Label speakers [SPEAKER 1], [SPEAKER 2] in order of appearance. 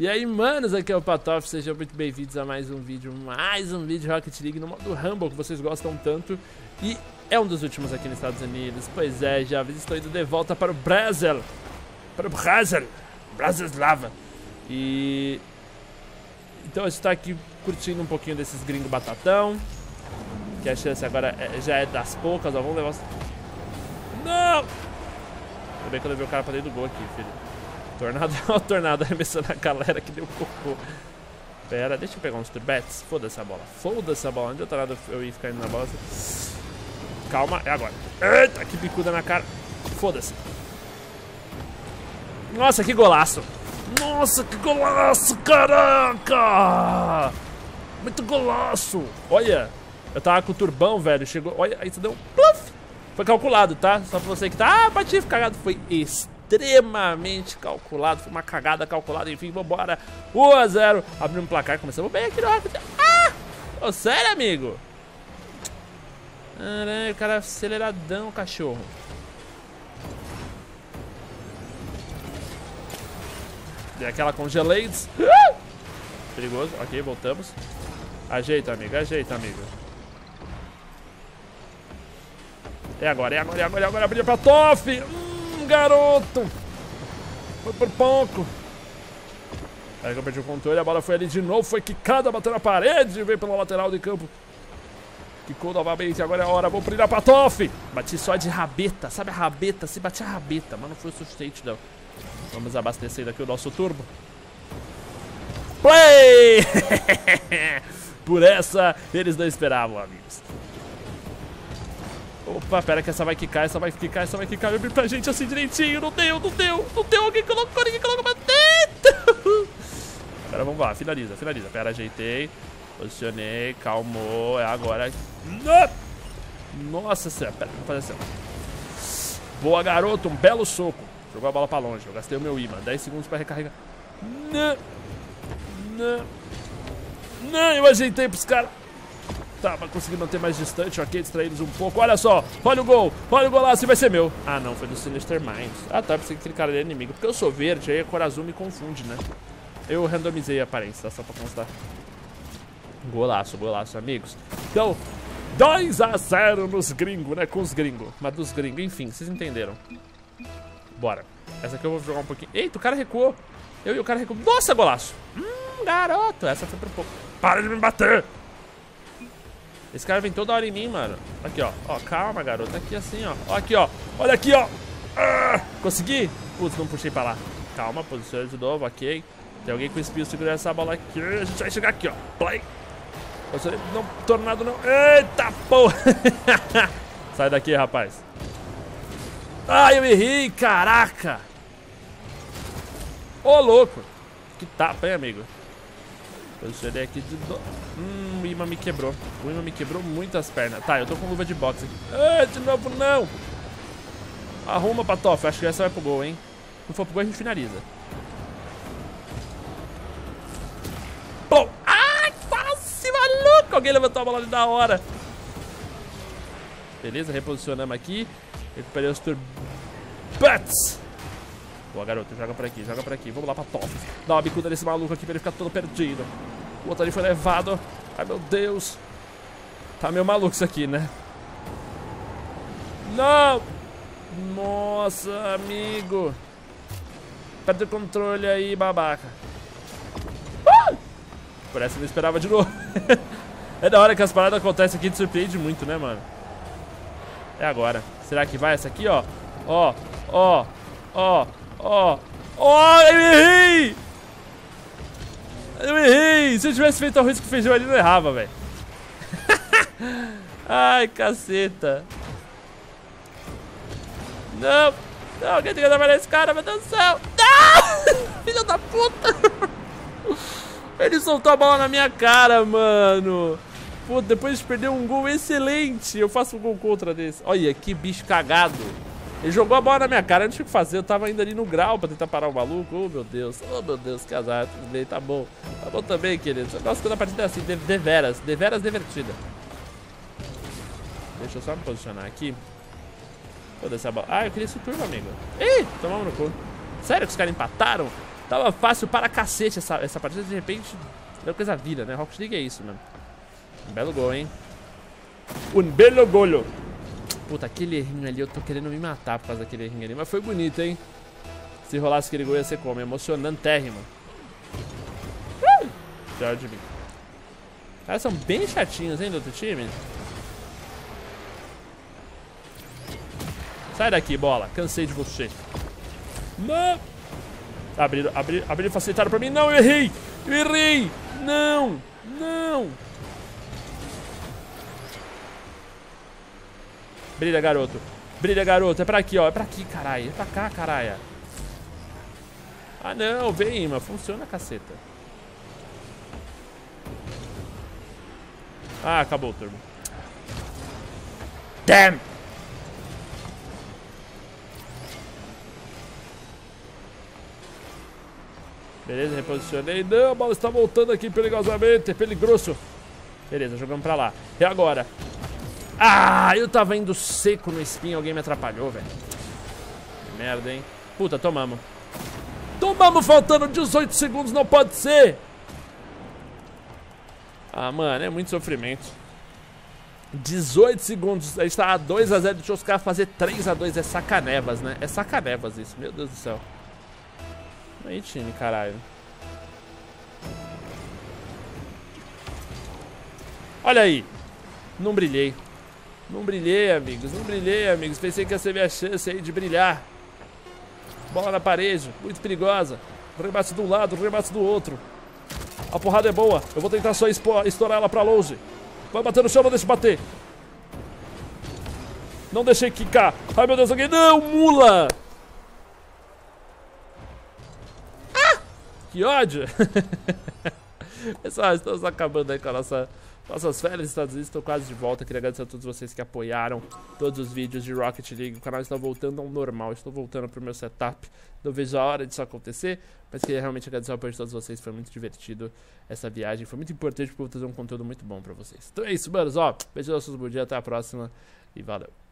[SPEAKER 1] E aí, manos, aqui é o Patoff, sejam muito bem-vindos a mais um vídeo, mais um vídeo Rocket League no modo Rumble, que vocês gostam tanto. E é um dos últimos aqui nos Estados Unidos, pois é, já estou indo de volta para o Brasil, para o Brasil, Brasislava. E... Então a gente tá aqui curtindo um pouquinho desses gringos batatão, que a chance agora é, já é das poucas, ó, vamos levar... Não! Ainda bem que eu levei o cara pra dentro do gol aqui, filho. Tornado, o tornado arremessando a galera que deu cocô. Pera, deixa eu pegar uns turbetes. Foda-se a bola. Foda-se a bola. Onde eu tornado eu ia ficar indo na bola? Calma, é agora. Eita, que bicuda na cara. Foda-se. Nossa, que golaço. Nossa, que golaço, caraca! Muito golaço. Olha, eu tava com o turbão, velho. Chegou, olha, aí você deu um pluf. Foi calculado, tá? Só pra você que tá, ah, bati, cagado. Foi extremamente extremamente calculado. Foi uma cagada calculada. Enfim, vambora. 1 a 0 Abrindo o placar. Começamos bem aqui no Rocket. Ah! Ô, sério, amigo? Caralho, o cara é aceleradão, cachorro. Dei aquela congelades. Ah! Perigoso. Ok, voltamos. Ajeita, amigo. Ajeita, amigo. É agora, é agora, é agora, é agora. Abrir pra Toff. Hum garoto! Foi por pouco. Aí que eu perdi o controle, a bola foi ali de novo, foi quicada, bateu na parede, veio pela lateral de campo. Quicou novamente, agora é a hora, vou brilhar pra Toff! Bati só de rabeta, sabe a rabeta? Se bati a rabeta, mas não foi o suficiente não. Vamos abastecer daqui o nosso turbo. Play! Por essa, eles não esperavam, amigos. Opa, pera que essa vai quicar, essa vai quicar, essa vai quicar. Eu pra gente assim direitinho. Não deu, não deu, não deu. Alguém colocou, ninguém colocou pra dentro. Pera, vamos lá, finaliza, finaliza. Pera, ajeitei. Posicionei, calmou. É agora. Nossa senhora, pera, vamos fazer assim. Boa, garoto, um belo soco. Jogou a bola pra longe. Eu gastei o meu imã. 10 segundos pra recarregar. Não. Não. Não, eu ajeitei pros caras. Tava conseguindo manter mais distante, ok, distraídos um pouco. Olha só, olha o gol, olha o golaço, vai ser meu. Ah, não, foi do Sinister Minds. Ah, tá, pensei que aquele cara era inimigo. Porque eu sou verde, aí a cor azul me confunde, né? Eu randomizei a aparência, tá? Só pra constar. Golaço, golaço, amigos. Então, 2 a 0 nos gringos, né? Com os gringos. Mas dos gringos, enfim, vocês entenderam. Bora. Essa aqui eu vou jogar um pouquinho. Eita, o cara recuou. Eu e o cara recuou. Nossa, golaço. Hum, garoto. Essa foi por pouco. Para de me bater. Esse cara vem toda hora em mim, mano. Aqui, ó. Ó, calma, garoto. Aqui assim, ó. Ó, aqui, ó. Olha aqui, ó. Ah, consegui? Putz, não puxei pra lá. Calma, posiciona de novo, ok. Tem alguém com espinho segurando essa bola aqui. A gente vai chegar aqui, ó. Play. Não, tornado não. Eita, porra. Sai daqui, rapaz. Ai, eu errei, caraca. Ô, louco. Que tapa, hein, amigo. Posicionei aqui de novo. Hum, o imã me quebrou. O imã me quebrou muitas pernas. Tá, eu tô com luva de boxe aqui. Ah, de novo não! Arruma, Patof. Acho que essa vai pro gol, hein? Se for pro gol, a gente finaliza. Bom! Ai, quase, maluco! Alguém levantou a bola ali da hora. Beleza, reposicionamos aqui. Recuperei os turbetes. Boa, garoto. Joga por aqui, joga por aqui. Vamos lá pra top. Dá uma bicuda nesse maluco aqui pra ele ficar todo perdido. O outro ali foi levado. Ai, meu Deus. Tá meio maluco isso aqui, né? Não! Nossa, amigo. Perde o controle aí, babaca. Ah! Por essa eu não esperava de novo. é da hora que as paradas acontecem aqui, te surpreende muito, né, mano? É agora. Será que vai essa aqui, ó? Ó, ó, ó. Ó. Ó, eu errei! Eu errei! Se eu tivesse feito arroz com feijão ali, não errava, velho. Ai, caceta. Não. Não, alguém tem que trabalhar esse cara, meu Deus do céu. Não! Filho da puta. Ele soltou a bola na minha cara, mano. Pô, depois de perder um gol excelente, eu faço um gol contra desse. Olha, que bicho cagado. Ele jogou a bola na minha cara, eu não tinha o que fazer. Eu tava indo ali no grau pra tentar parar o maluco. Oh, meu Deus. Oh, meu Deus, que azar. Tudo bem, tá bom. Tá bom também, querido. Gosto quando a partida é assim, de, de veras. De veras divertida. Deixa eu só me posicionar aqui. Foda essa bola. Ah, eu queria esse turno, amigo. Ih, tomamos no cu. Sério que os caras empataram? Tava fácil para cacete essa, essa partida, de repente, deu coisa vida, né? Rocket League é isso, mano. Um belo gol, hein? Um belo golo. Puta, aquele errinho ali, eu tô querendo me matar por causa daquele errinho ali. Mas foi bonito, hein? Se rolasse aquele gol ia ser como? Emocionantérrimo. Uh! Pior de mim. Caras são bem chatinhos, hein, do outro time? Sai daqui, bola. Cansei de você. Não! Abriram, abriram, abriram facilitaram pra mim. Não, eu errei! Eu errei! Não! Não! Brilha, garoto. Brilha, garoto. É pra aqui, ó. É pra aqui, caralho. É pra cá, caralho. Ah, não. Vem, mano. Funciona, caceta. Ah, acabou o turbo. Damn! Beleza, reposicionei. Não, a bola está voltando aqui perigosamente. É peligroso. Beleza, jogamos pra lá. E agora? Ah, eu tava indo seco no espinho, alguém me atrapalhou, velho. Merda, hein? Puta, tomamos. Tomamos faltando 18 segundos, não pode ser! Ah, mano, é muito sofrimento. 18 segundos, a gente tá a 2x0, deixou os caras fazer 3x2, é sacanevas, né? É sacanevas isso, meu Deus do céu. Aí, time, caralho. Olha aí, não brilhei. Não brilhei, amigos. Não brilhei, amigos. Pensei que ia ser minha chance aí de brilhar. Bola na parede. Muito perigosa. Rebate de um lado, rebate do outro. A porrada é boa. Eu vou tentar só estourar ela pra longe. Vai bater no chão, não deixe bater. Não deixei quicar. Ai, meu Deus, alguém... Não, mula! Ah! Que ódio! Pessoal, estamos acabando aí com a nossa nossas férias Estados Unidos estão quase de volta. Queria agradecer a todos vocês que apoiaram todos os vídeos de Rocket League. O canal está voltando ao normal. Estou voltando para o meu setup. Não vejo a hora disso acontecer. Mas queria realmente agradecer o apoio de todos vocês. Foi muito divertido essa viagem. Foi muito importante porque eu vou trazer um conteúdo muito bom para vocês. Então é isso, manos. Ó, beijo, nossos bom dia. Até a próxima. E valeu.